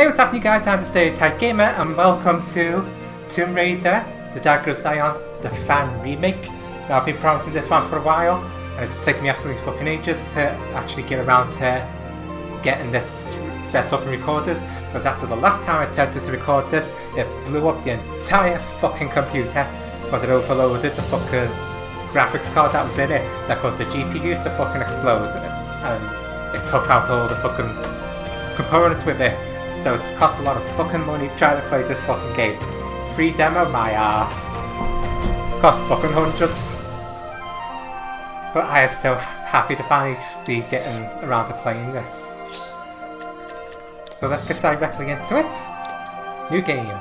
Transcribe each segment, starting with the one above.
Hey, what's happening guys? I'm the Stereotype Gamer and welcome to Tomb Raider, The Dagger of Xian, the fan remake. Now I've been promising this one for a while and it's taken me absolutely fucking ages to actually get around to getting this set up and recorded because after the last time I attempted to record this it blew up the entire fucking computer because it overloaded the fucking graphics card that was in it that caused the GPU to fucking explode and it took out all the fucking components with it so it's cost a lot of fucking money trying to play this fucking game. Free demo, my ass. Cost fucking hundreds. But I am so happy to finally be getting around to playing this. So let's get directly into it. New game.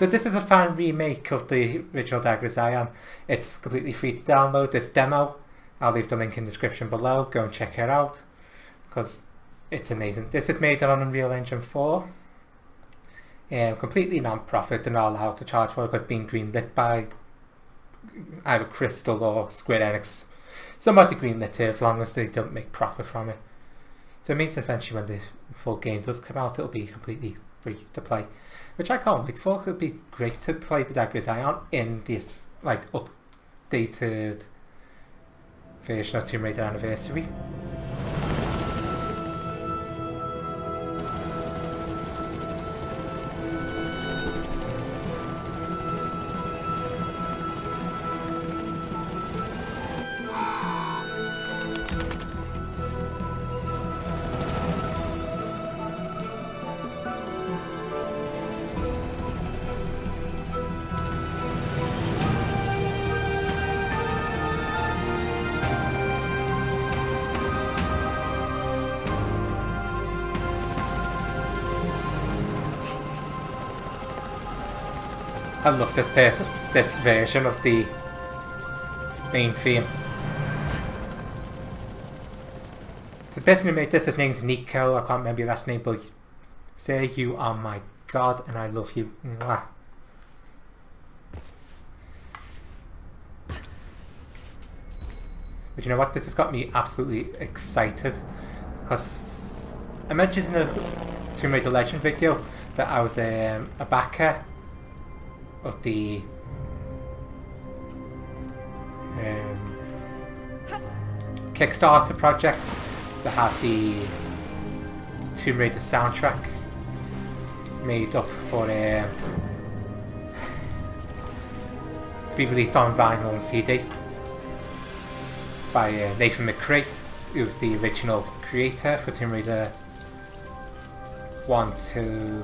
So this is a fan remake of the original Dagger Xian. It's completely free to download this demo. I'll leave the link in the description below. Go and check it out because it's amazing. This is made on Unreal Engine 4. Um, completely non-profit and not allowed to charge for it because being greenlit by either Crystal or Square Enix. Somebody greenlit it as long as they don't make profit from it. So it means eventually when the full game does come out it'll be completely free to play. Which I can't wait for. It'll be great to play the Dagger Xian in this like updated version of Tomb Raider Anniversary. I love this this version of the main theme. The person who made this, his name's Nico, I can't remember your last name, but say you are my god and I love you. Mwah. But you know what, this has got me absolutely excited because I mentioned in the Tomb Raider Legend video that I was um, a backer of the um, Kickstarter project that had the Tomb Raider soundtrack made up for uh, to be released on vinyl and CD by uh, Nathan McCree who was the original creator for Tomb Raider 1 to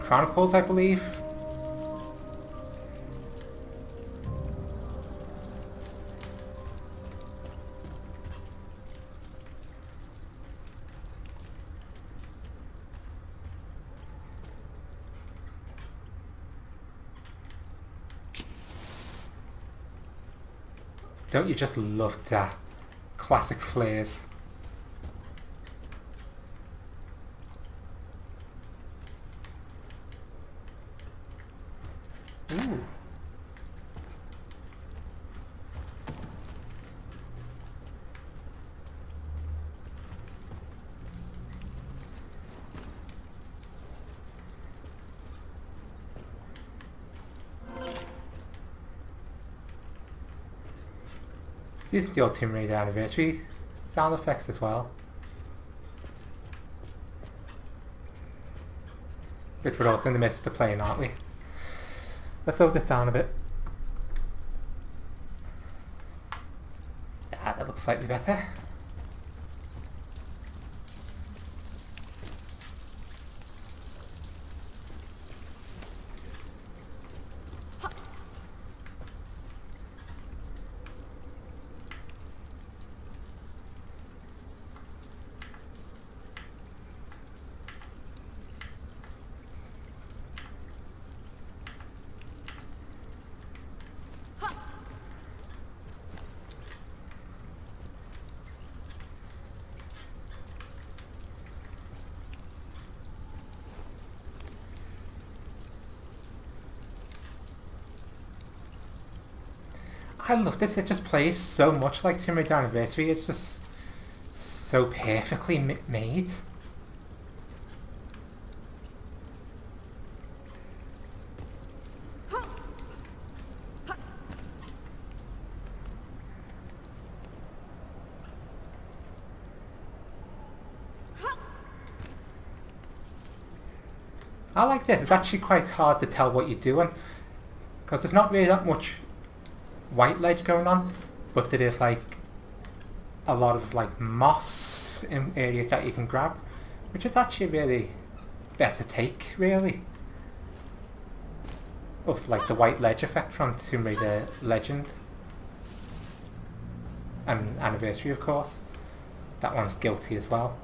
Chronicles I believe Don't you just love that? Classic flares. Ooh. Use the old Tomb Raider anniversary sound effects as well. Which we're also in the midst of playing, aren't we? Let's slow this down a bit. Ah, that looks slightly better. I love this. It just plays so much like Tomb Raider Anniversary. It's just so perfectly made. I like this. It's actually quite hard to tell what you're doing. Because there's not really that much white ledge going on. But there is like a lot of like moss in areas that you can grab. Which is actually really better take really. Of like the white ledge effect from Tomb Raider Legend. And Anniversary of course. That one's guilty as well.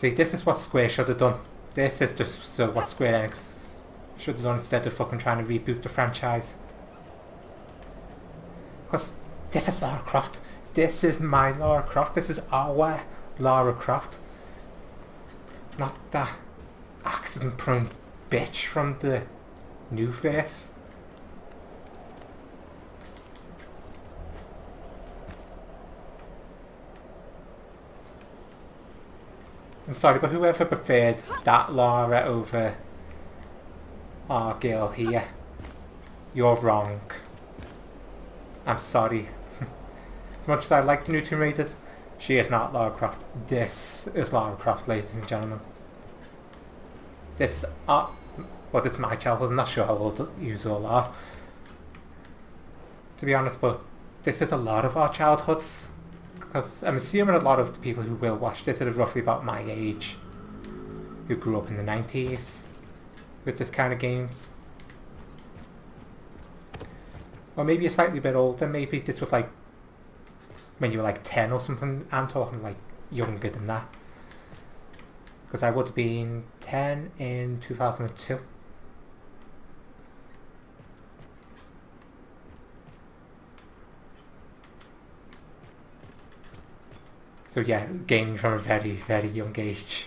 See, this is what Square should have done. This is just so what Square should have done instead of fucking trying to reboot the franchise. Because this is Lara Croft. This is my Lara Croft. This is our Lara Croft. Not that accident-prone bitch from the new face. I'm sorry, but whoever preferred that Lara over our girl here, you're wrong. I'm sorry. as much as I like the new Tomb Raiders, she is not Lara Croft. This is Lara Croft, ladies and gentlemen. This is, uh, well, this is my childhood. I'm not sure how old you all are. To be honest, but this is a lot of our childhoods because I'm assuming a lot of the people who will watch this are roughly about my age, who grew up in the 90s with this kind of games. Or maybe a slightly bit older, maybe this was like when you were like 10 or something, I'm talking like younger than that. Because I would have been 10 in 2002. So yeah, gaming from a very, very young age.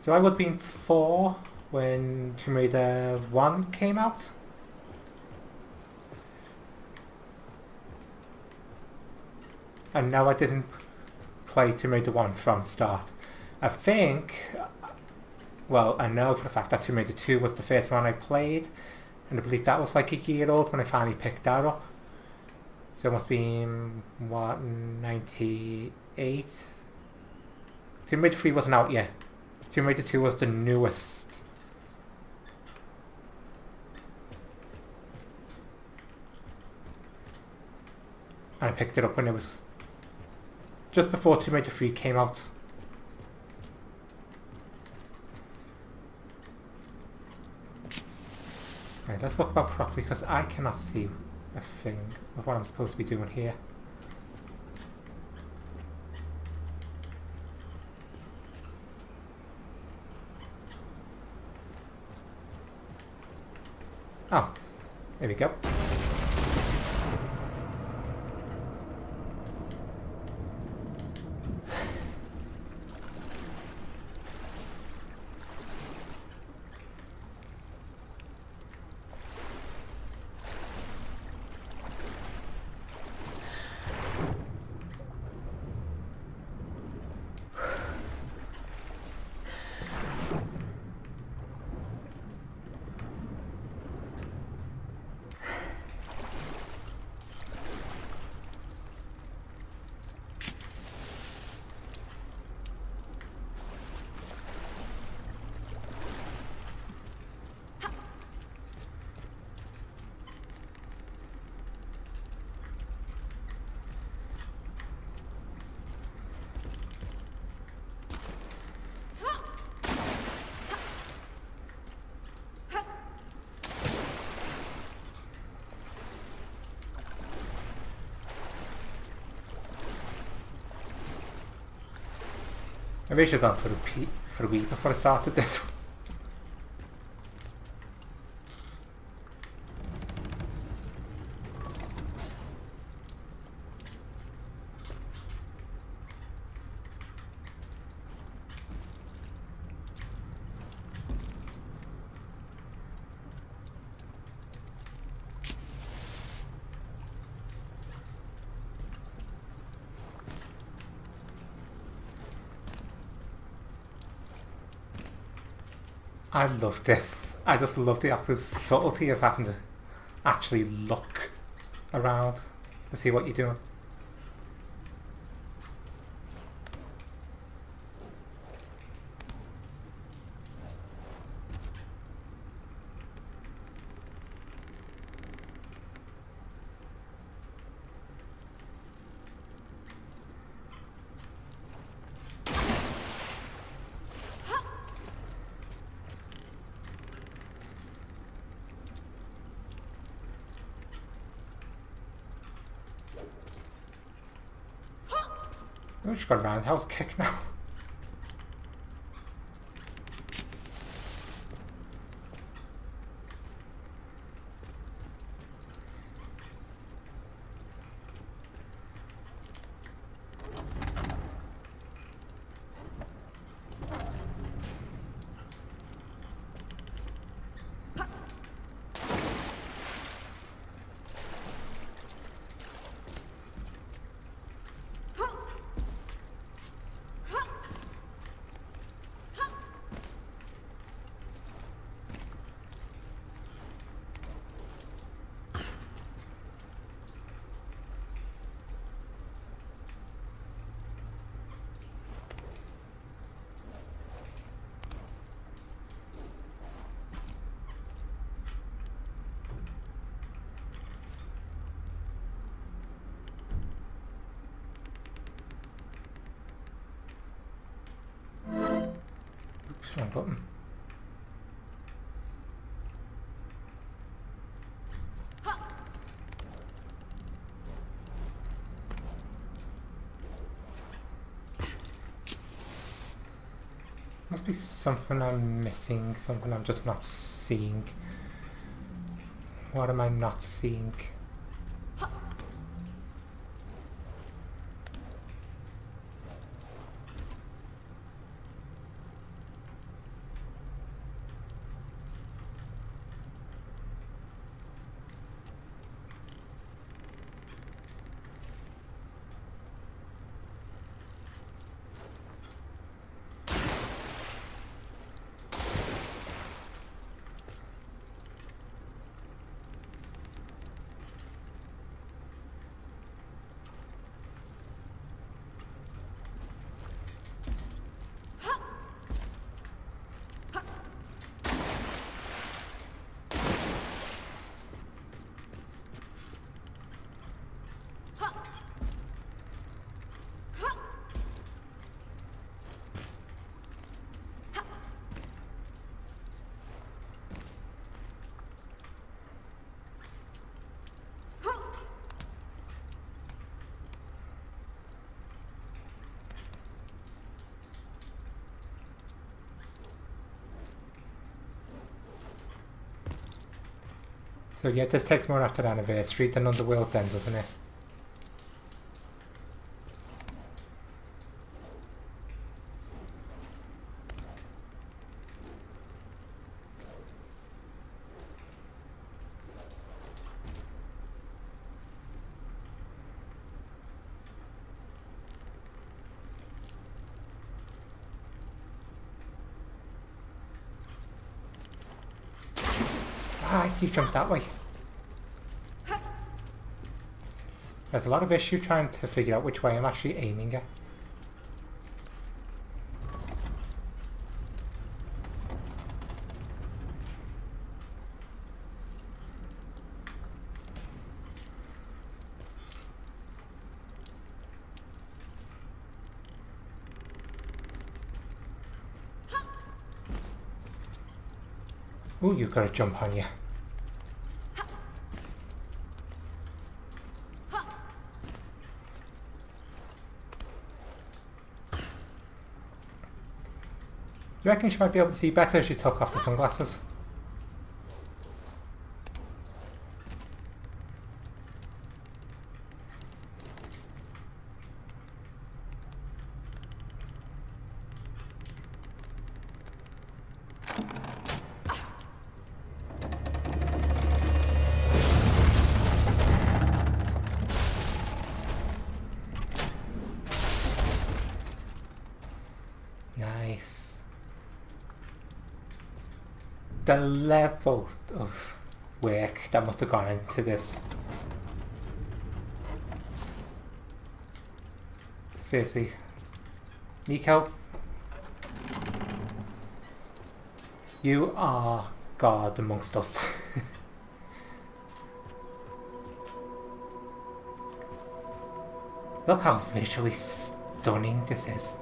So I would have been four when Tomb Raider 1 came out. And now I didn't play Tomb Raider 1 from start. I think, well I know for the fact that Tomb Raider 2 was the first one I played and I believe that was like a year old when I finally picked that up. So it must be, what, 98? Tomb Raider 3 wasn't out yet. Tomb Raider 2 was the newest. And I picked it up when it was just before Tomb Raider 3 came out. Right, let's look about properly because I cannot see a thing of what I'm supposed to be doing here. Oh, there we go. Maybe I should have gone for a, pee, for a wee before I started this one. I love this. I just love the absolute subtlety of having to actually look around to see what you're doing. Got a kick now. Oops, wrong button. Must be something I'm missing, something I'm just not seeing. What am I not seeing? So yeah, this takes more after anniversary than Underworld then, doesn't it? Ah, you jumped that way. There's a lot of issue trying to figure out which way I'm actually aiming at. Ooh, you've got to jump on you. You reckon she might be able to see better if she took off the sunglasses? Level of work that must have gone into this. Seriously. Nico. You are God amongst us. Look how visually stunning this is.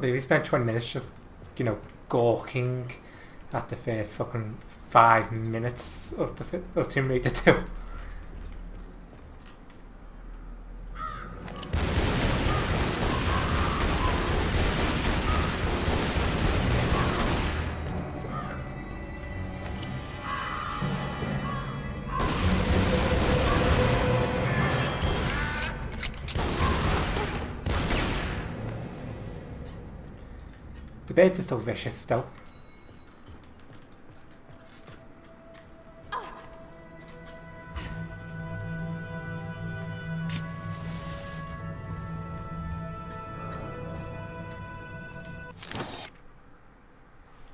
We spent 20 minutes just, you know, gawking at the first fucking five minutes of the of Tomb Raider 2. Still vicious still.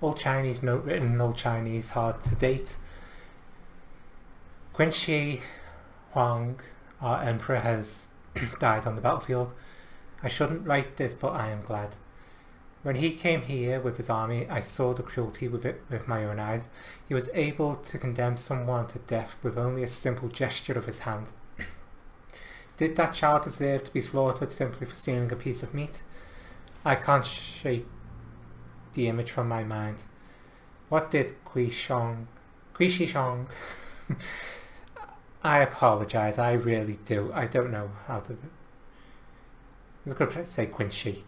All Chinese note written, all Chinese hard to date. Qin Shi Huang, our emperor, has died on the battlefield. I shouldn't write this, but I am glad. When he came here with his army, I saw the cruelty with it with my own eyes. He was able to condemn someone to death with only a simple gesture of his hand. Did that child deserve to be slaughtered simply for stealing a piece of meat? I can't shake the image from my mind. What did Kui Shong... Kui Shong... I apologise, I really do. I don't know how to... I was going to say Quincy.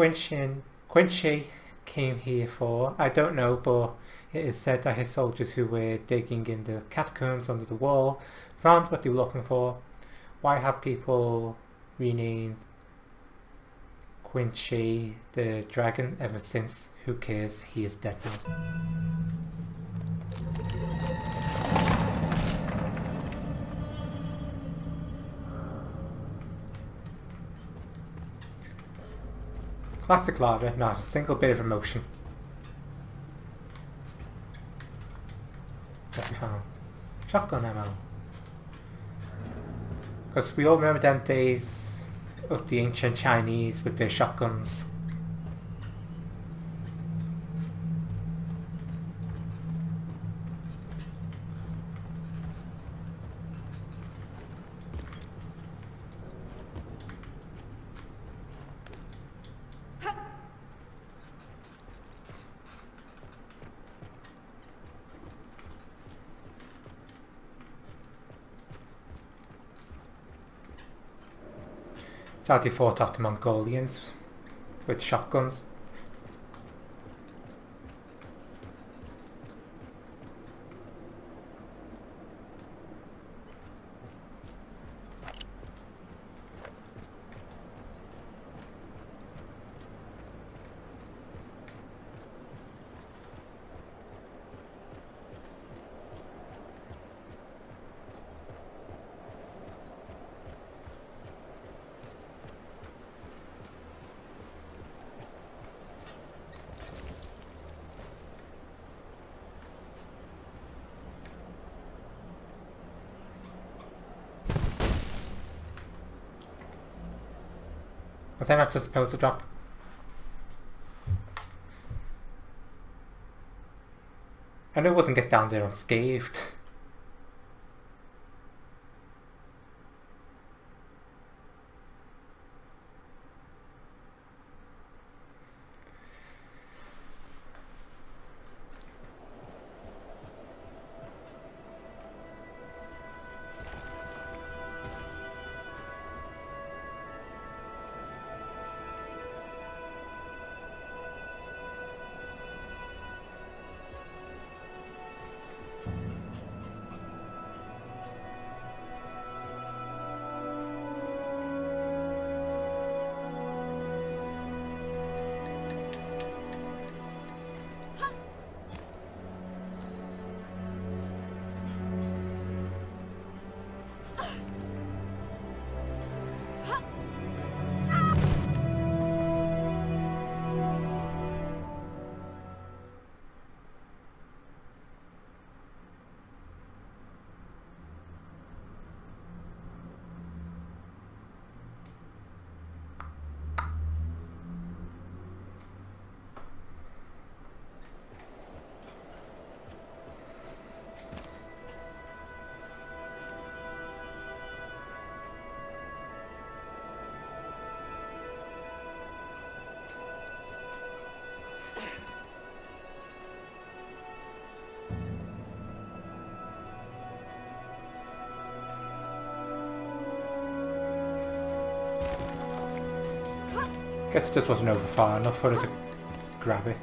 Quinchin, Quincy came here for, I don't know, but it is said that his soldiers who were digging in the catacombs under the wall found what they were looking for. Why have people renamed Quincy the dragon ever since? Who cares? He is dead now. Classic lava, not a single bit of emotion. What we found? Shotgun ammo. Because we all remember them days of the ancient Chinese with their shotguns. How they fought the Mongolians with shotguns. Was I not just supposed to drop? Knew it wasn't get down there unscathed. Guess it just wasn't over far enough for her to grab it.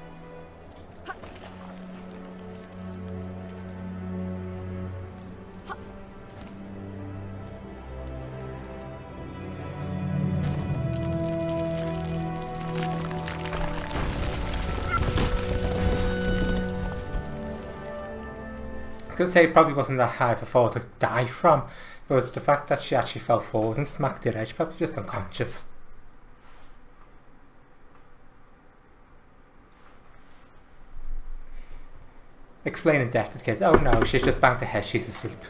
I could say it probably wasn't that high for to die from, but it's the fact that she actually fell forward and smacked her edge, probably just unconscious. Explaining death to the kids. Oh no, she's just banged her head, she's asleep.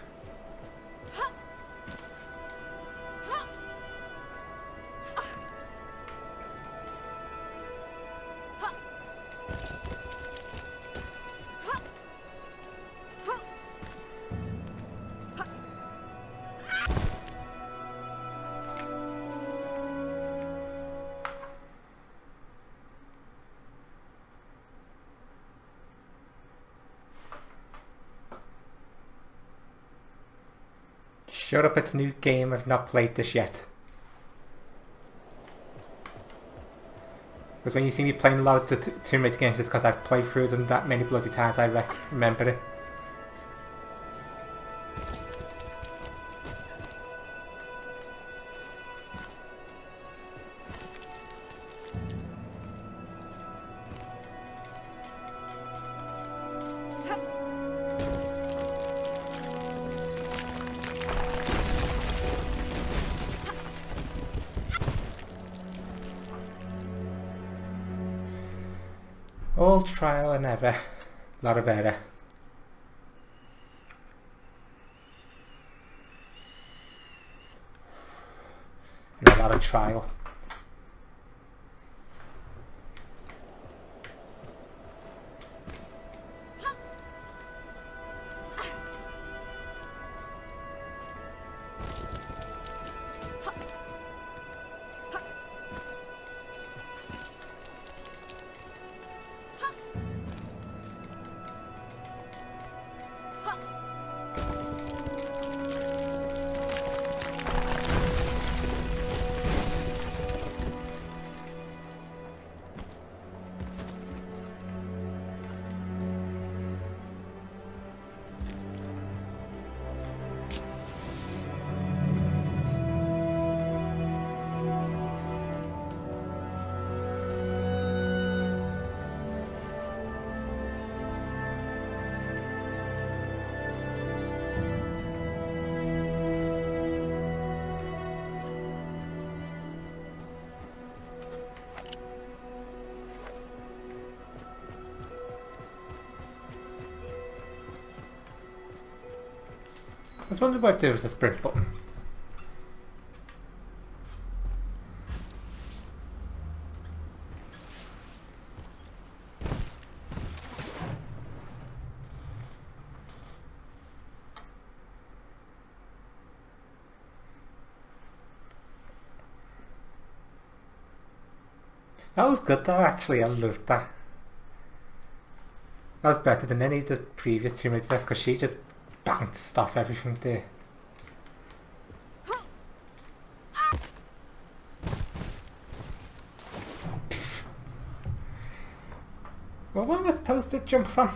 Shut up, it's a new game, I've not played this yet. Because when you see me playing a lot of the Tomb Raider games, it's because I've played through them that many bloody times I remember it. Trial and was wondering why there was a sprint button. That was good though actually, I loved that. That was better than any of the previous Tomb Raider because she just bounced stuff everything there. well, where am I supposed to jump from?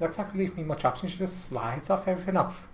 Looks like it leaves me much option. She just slides off everything else.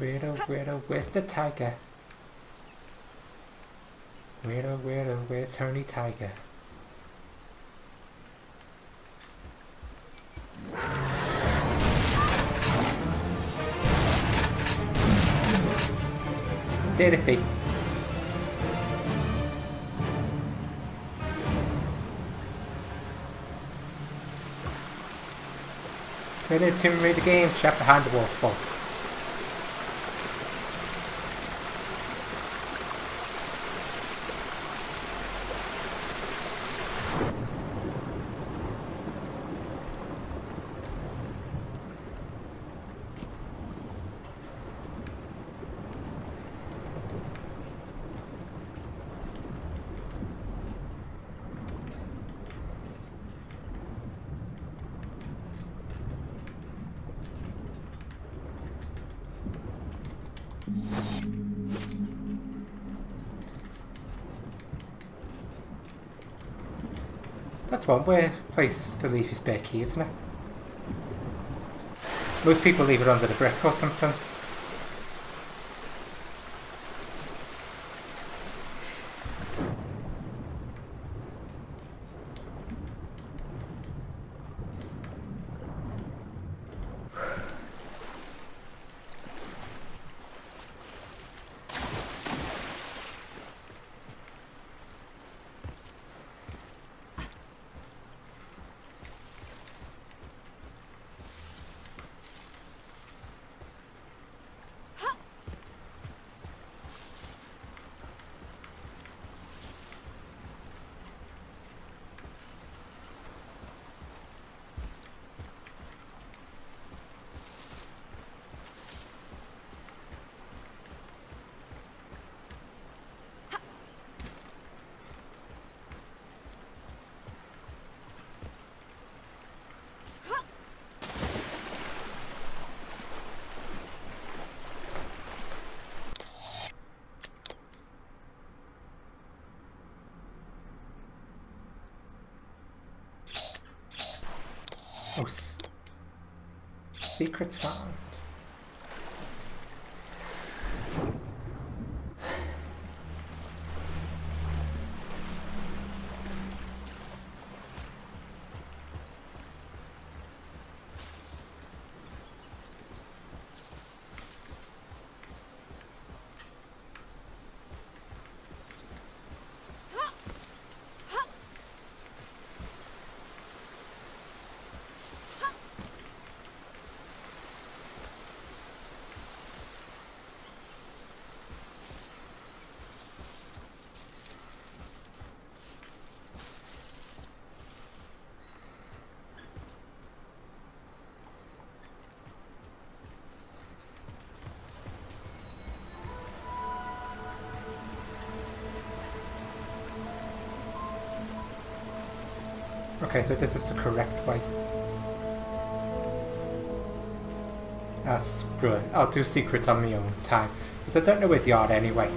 Where, where, where's the tiger? Where, where, where's Honey Tiger? There it be. Ready to read the game, chap behind the waterfall. One way place to leave your spare key, isn't it? Most people leave it under the brick or something. Oh, secrets found. Okay, so this is the correct way. Ah, screw it. I'll do secrets on my own time. Because I don't know where they are anyway.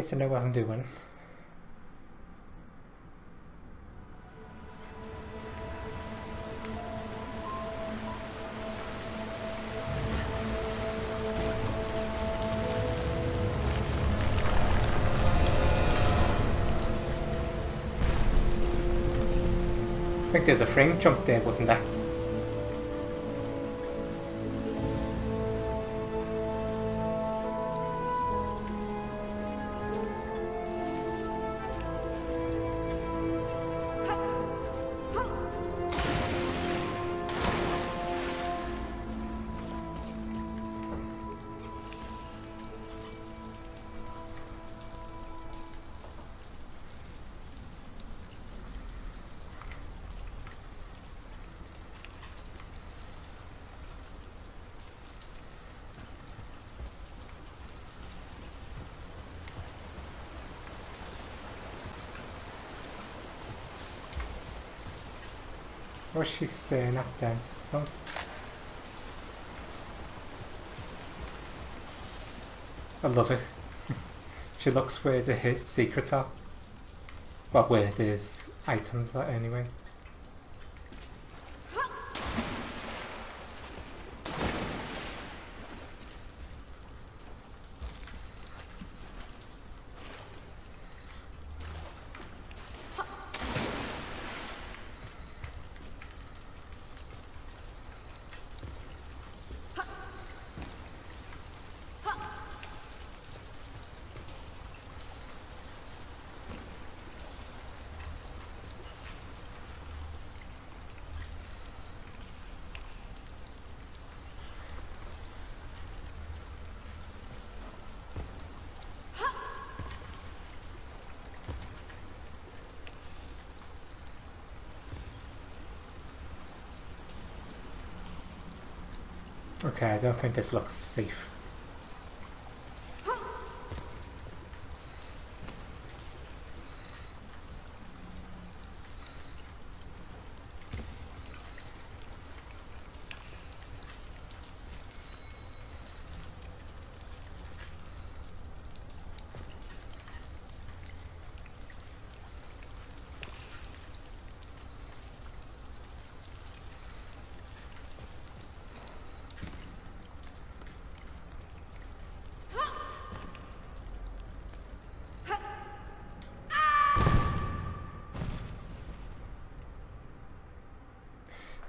Hey, at least I know what I'm doing. I think there's a frame jump there, wasn't there? What's she staring at then? Some... I love it. she looks where the hit secrets are. Well, where there's items are anyway. Okay, I don't think this looks safe.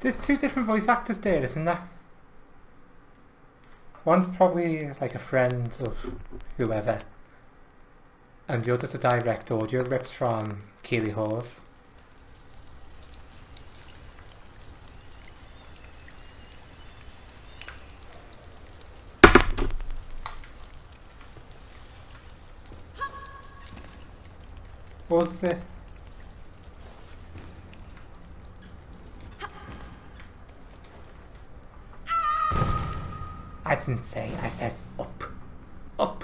There's two different voice actors there, isn't there? One's probably like a friend of whoever. And the other's a direct audio rips from Keeley Hawes. Was it? Didn't say, I said up. Up.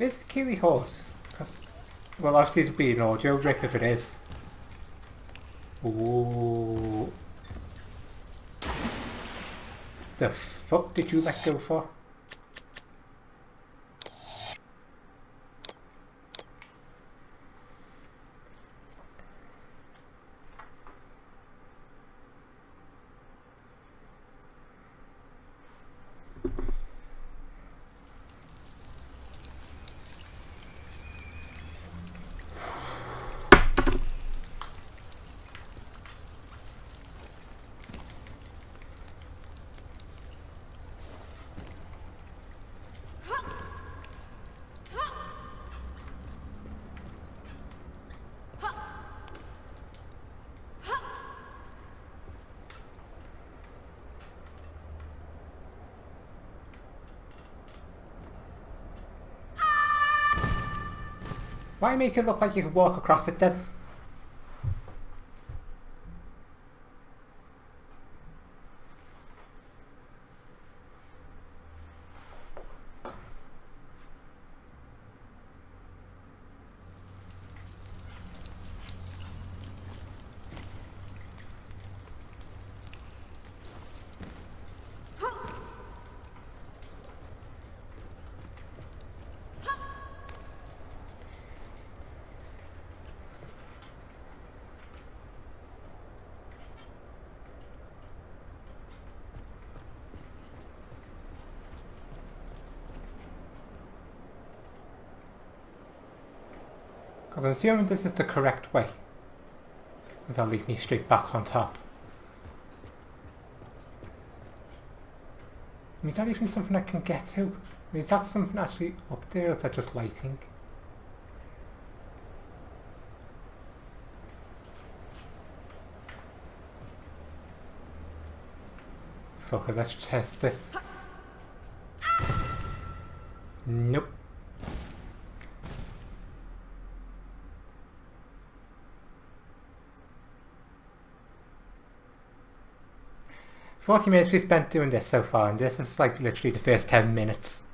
Is it Keeley Hawes? Well, obviously it's being audio rip if it is. Ooh. The fuck did you let go for? Why make it look like you could walk across it then? Because I'm assuming this is the correct way. That'll lead me straight back on top. I mean, is that even something I can get to? I mean, is that something actually up there or is that just lighting? It, let's test it. Nope. Forty minutes we spent doing this so far and this is like literally the first ten minutes.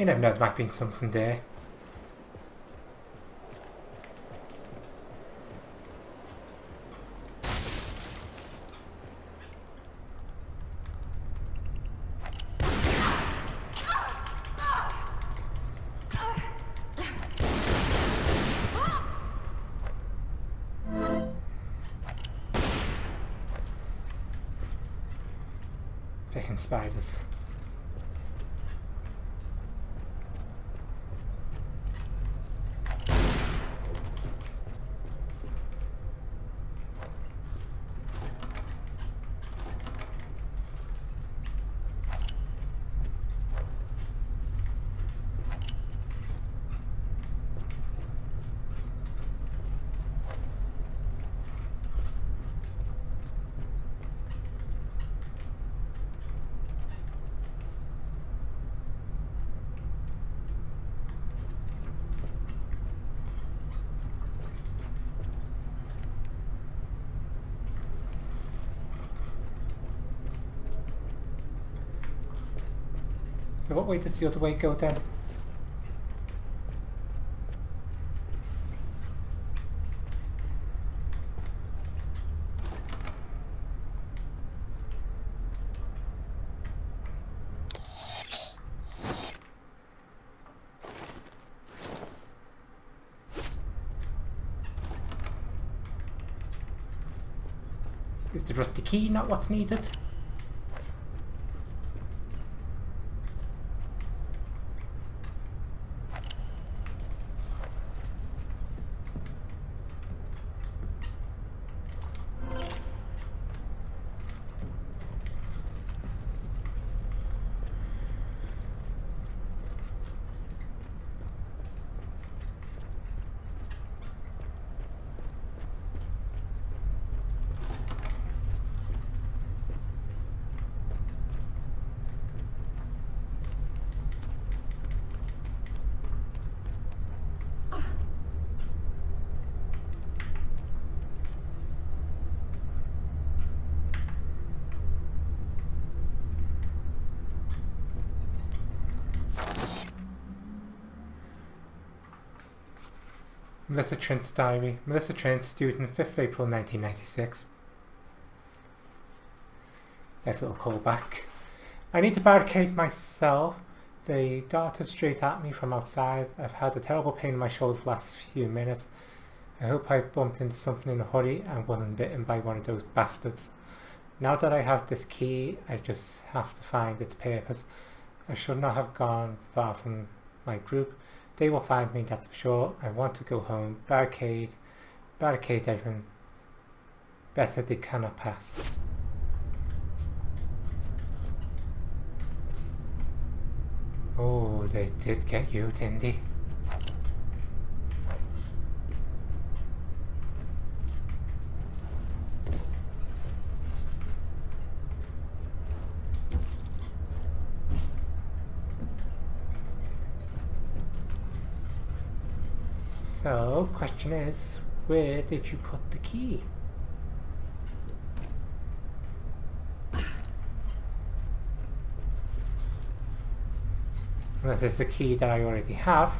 You never know, there might be something there. Spiders. What way does the way go then? Is the rusty key not what's needed? Melissa Trent's diary. Melissa Trent, student, 5th April 1996. Nice little callback. I need to barricade myself. They darted straight at me from outside. I've had a terrible pain in my shoulder for the last few minutes. I hope I bumped into something in a hurry and wasn't bitten by one of those bastards. Now that I have this key, I just have to find its purpose. I should not have gone far from my group. They will find me, that's for sure. I want to go home. Barricade. Barricade everything. Better they cannot pass. Oh, they did get you, didn't they? So, question is, where did you put the key? Unless it's a key that I already have.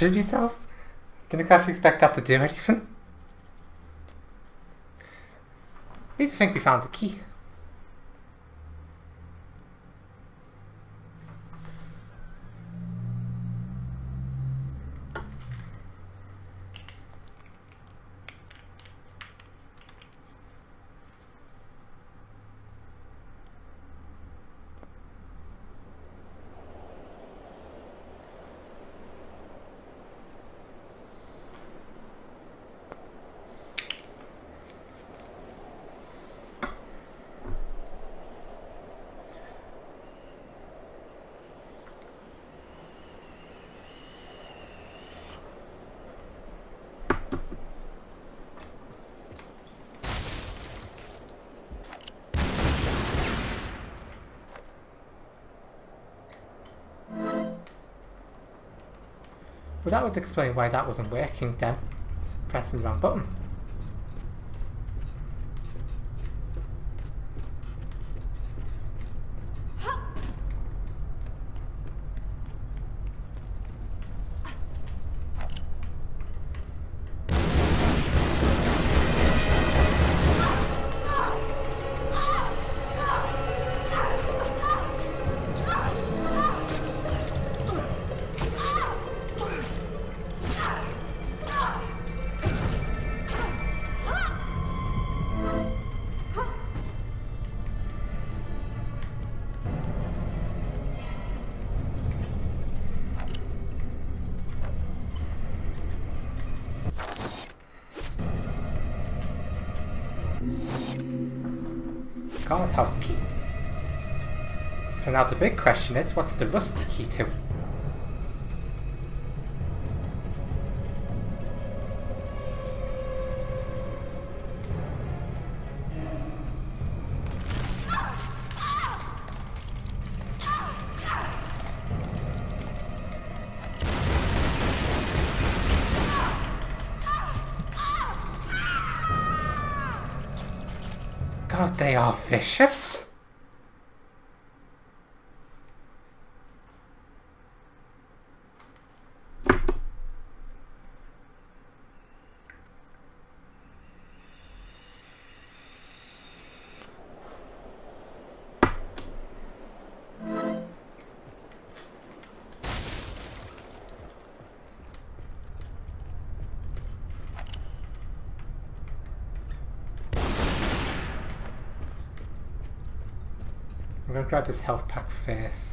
Shit yourself? Didn't actually expect that to do anything. At least I think we found the key. That would explain why that wasn't working then. Pressing the wrong button. Guardhouse key. So now the big question is, what's the rusty key to? Vicious. Grab this health pack first.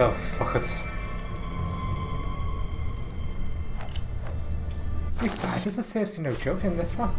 Vicious little fuckers. These spiders are seriously no joke in this one.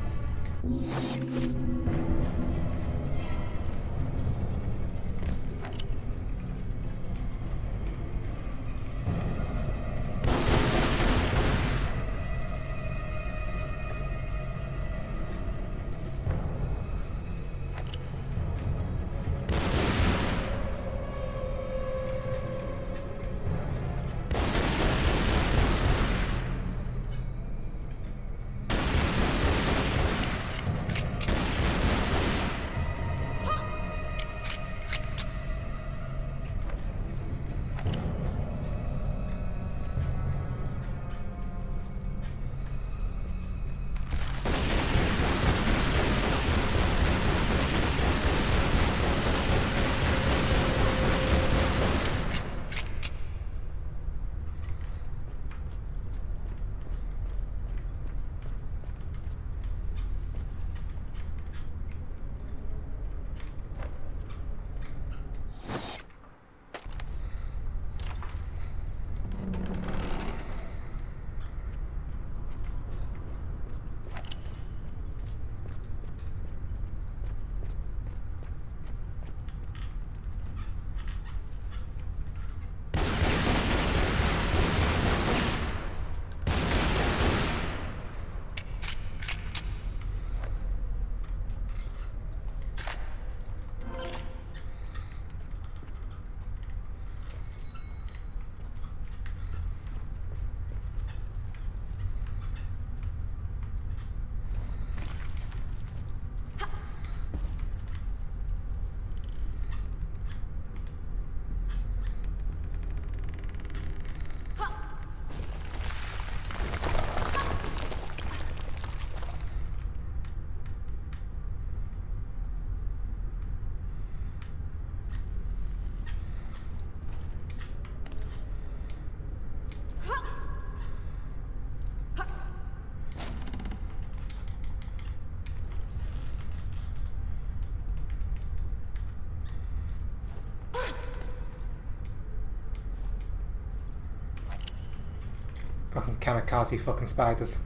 Fucking kamikaze fucking spiders.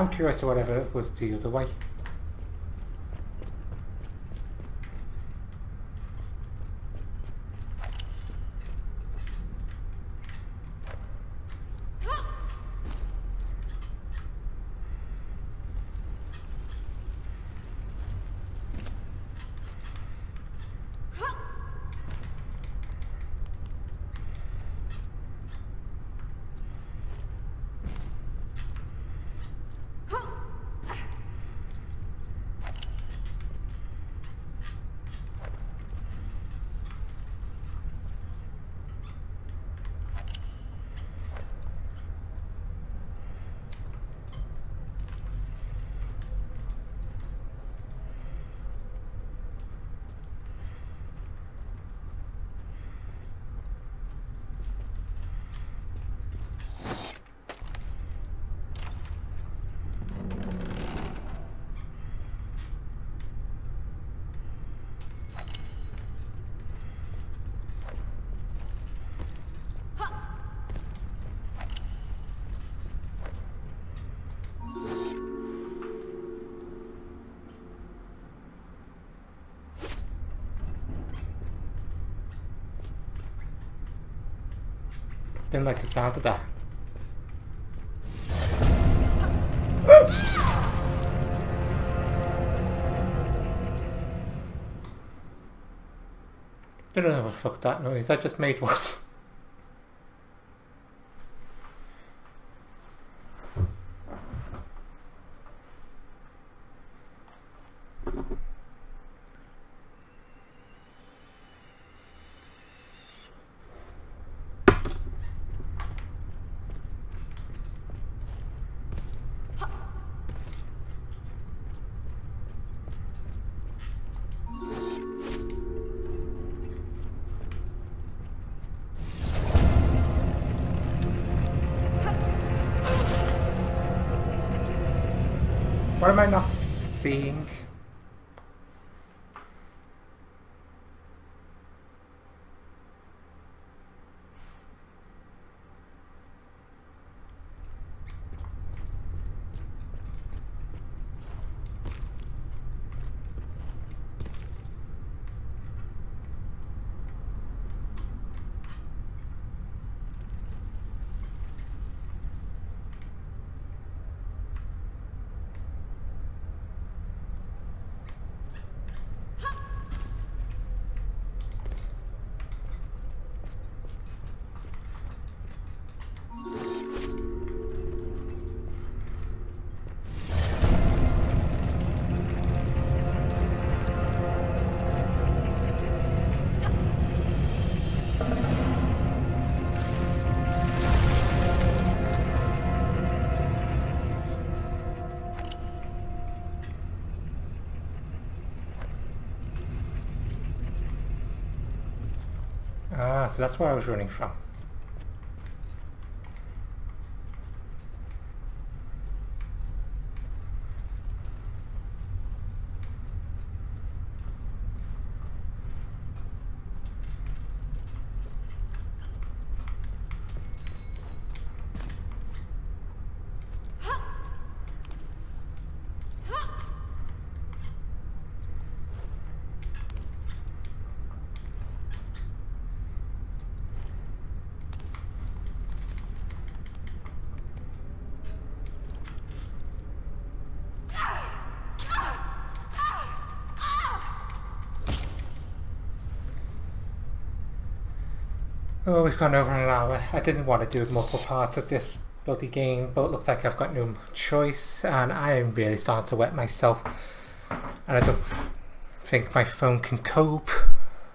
I'm curious to whatever was the other way. Didn't like the sound of that. I don't know the fuck that noise I just made was. Am I not seeing? That's where I was running from. Oh, we've gone over an hour. I didn't want to do multiple parts of this bloody game, but it looks like I've got no choice, and I am really starting to wet myself. And I don't think my phone can cope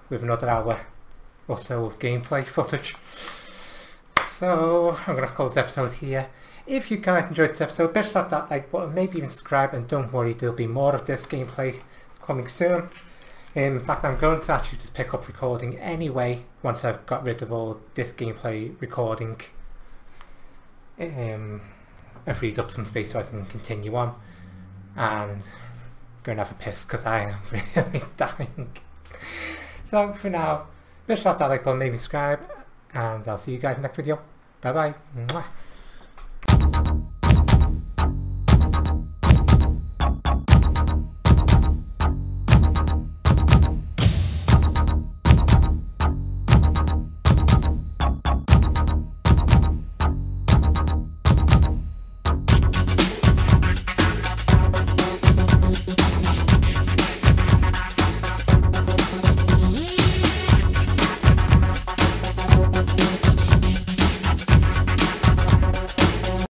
with another hour or so of gameplay footage. So, I'm going to close the episode here. If you guys enjoyed this episode, be slap that like button, maybe even subscribe, and don't worry, there'll be more of this gameplay coming soon. In fact, I'm going to actually just pick up recording anyway once I've got rid of all this gameplay recording um, and freed up some space so I can continue on and go and have a piss because I am really dying. So for now, be sure to like button, maybe subscribe and I'll see you guys in the next video. Bye bye.